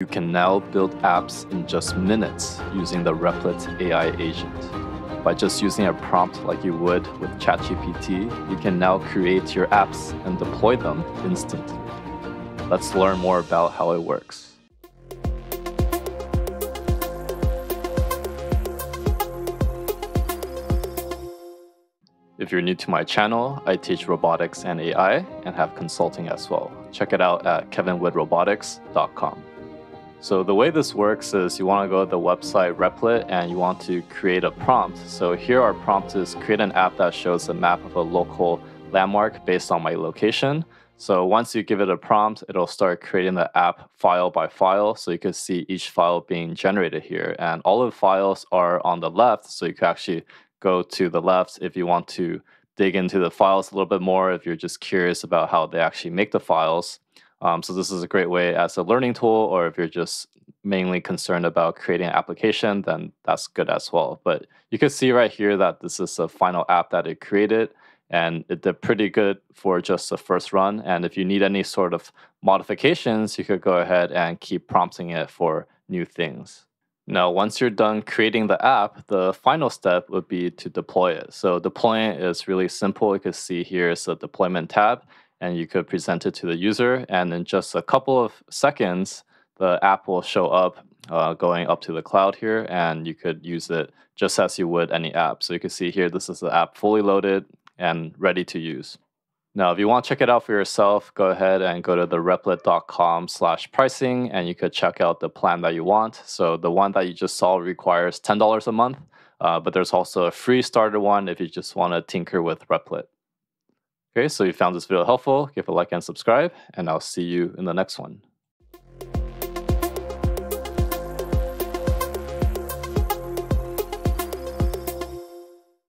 You can now build apps in just minutes using the Replit AI agent. By just using a prompt like you would with ChatGPT, you can now create your apps and deploy them instantly. Let's learn more about how it works. If you're new to my channel, I teach robotics and AI and have consulting as well. Check it out at kevinwoodrobotics.com. So the way this works is you want to go to the website Replit and you want to create a prompt. So here our prompt is create an app that shows a map of a local landmark based on my location. So once you give it a prompt, it'll start creating the app file by file. So you can see each file being generated here. And all of the files are on the left. So you can actually go to the left if you want to dig into the files a little bit more, if you're just curious about how they actually make the files. Um, so this is a great way as a learning tool, or if you're just mainly concerned about creating an application, then that's good as well. But you can see right here that this is a final app that it created, and it did pretty good for just the first run. And if you need any sort of modifications, you could go ahead and keep prompting it for new things. Now, once you're done creating the app, the final step would be to deploy it. So deploying is really simple. You can see here is the deployment tab, and you could present it to the user. And in just a couple of seconds, the app will show up uh, going up to the cloud here, and you could use it just as you would any app. So you can see here, this is the app fully loaded and ready to use. Now, if you want to check it out for yourself, go ahead and go to the replit.com slash pricing and you could check out the plan that you want. So the one that you just saw requires $10 a month, uh, but there's also a free starter one if you just want to tinker with Replit. Okay, so you found this video helpful, give a like and subscribe, and I'll see you in the next one.